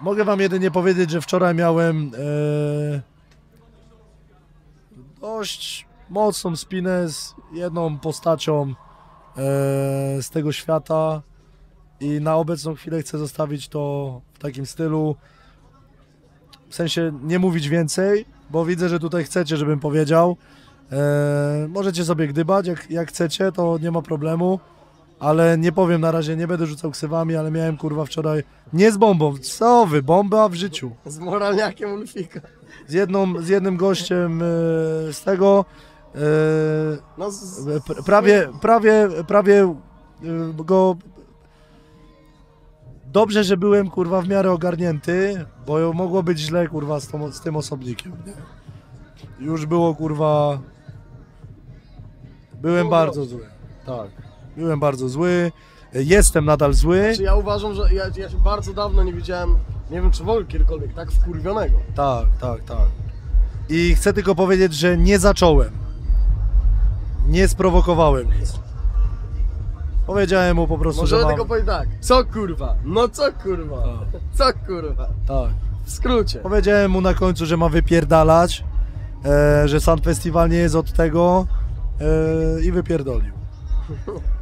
Mogę wam jedynie powiedzieć, że wczoraj miałem e, dość mocną spinę z jedną postacią e, z tego świata i na obecną chwilę chcę zostawić to w takim stylu. W sensie nie mówić więcej, bo widzę, że tutaj chcecie, żebym powiedział. E, możecie sobie gdybać, jak, jak chcecie, to nie ma problemu. Ale nie powiem na razie, nie będę rzucał ksywami, ale miałem kurwa wczoraj nie z bombą, co wy, bomba w życiu. Z moralniakiem Ulfika. Z, jedną, z jednym gościem e, z tego e, No z... pr- prawie, prawie, prawie e, go dobrze, że byłem kurwa w miarę ogarnięty, bo mogło być źle kurwa z, tą, z tym osobnikiem. Nie? Już było kurwa byłem Było bardzo zły. Tak. Byłem bardzo zły. Jestem nadal zły. Czy ja uważam, że ja, ja się bardzo dawno nie widziałem, nie wiem czy w ogóle kiedykolwiek, tak wkurwionego. Tak, tak, tak. I chcę tylko powiedzieć, że nie zacząłem. Nie sprowokowałem nic. Powiedziałem mu po prostu, Możemy że mam... tylko powiedzieć tak, co kurwa, no co kurwa, co kurwa, Tak. w skrócie. Powiedziałem mu na końcu, że ma wypierdalać, e, że Sun Festival nie jest od tego e, i wypierdolił.